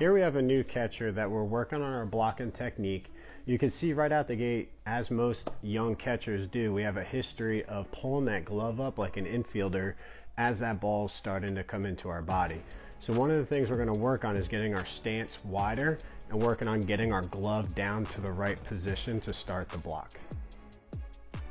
Here we have a new catcher that we're working on our blocking technique. You can see right out the gate, as most young catchers do, we have a history of pulling that glove up like an infielder as that ball's starting to come into our body. So one of the things we're gonna work on is getting our stance wider and working on getting our glove down to the right position to start the block.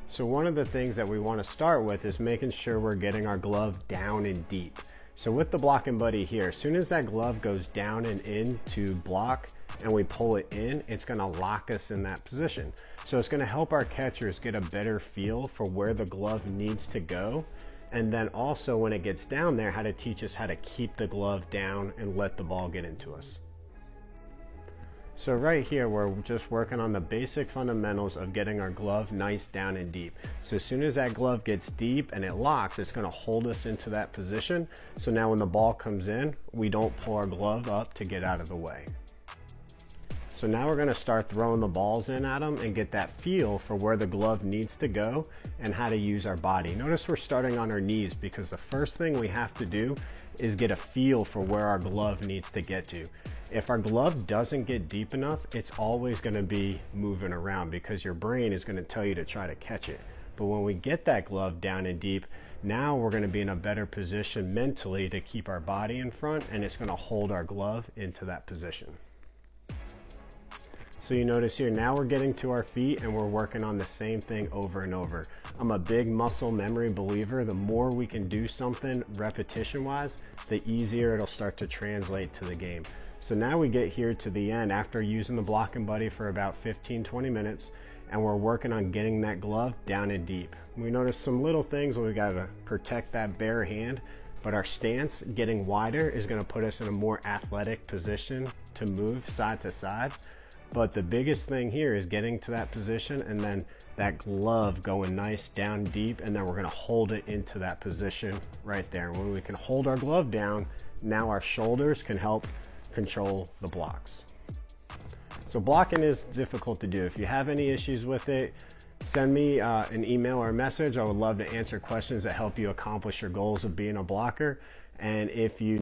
So one of the things that we wanna start with is making sure we're getting our glove down and deep. So with the blocking buddy here, as soon as that glove goes down and in to block and we pull it in, it's gonna lock us in that position. So it's gonna help our catchers get a better feel for where the glove needs to go. And then also when it gets down there, how to teach us how to keep the glove down and let the ball get into us. So right here, we're just working on the basic fundamentals of getting our glove nice down and deep. So as soon as that glove gets deep and it locks, it's gonna hold us into that position. So now when the ball comes in, we don't pull our glove up to get out of the way. So now we're gonna start throwing the balls in at them and get that feel for where the glove needs to go and how to use our body. Notice we're starting on our knees because the first thing we have to do is get a feel for where our glove needs to get to. If our glove doesn't get deep enough, it's always gonna be moving around because your brain is gonna tell you to try to catch it. But when we get that glove down and deep, now we're gonna be in a better position mentally to keep our body in front and it's gonna hold our glove into that position. So you notice here, now we're getting to our feet and we're working on the same thing over and over. I'm a big muscle memory believer. The more we can do something repetition wise, the easier it'll start to translate to the game. So now we get here to the end after using the blocking buddy for about 15, 20 minutes and we're working on getting that glove down and deep. We notice some little things where we gotta protect that bare hand, but our stance getting wider is gonna put us in a more athletic position to move side to side. But the biggest thing here is getting to that position and then that glove going nice down deep and then we're gonna hold it into that position right there. When we can hold our glove down, now our shoulders can help control the blocks. So blocking is difficult to do. If you have any issues with it, send me uh, an email or a message. I would love to answer questions that help you accomplish your goals of being a blocker. And if you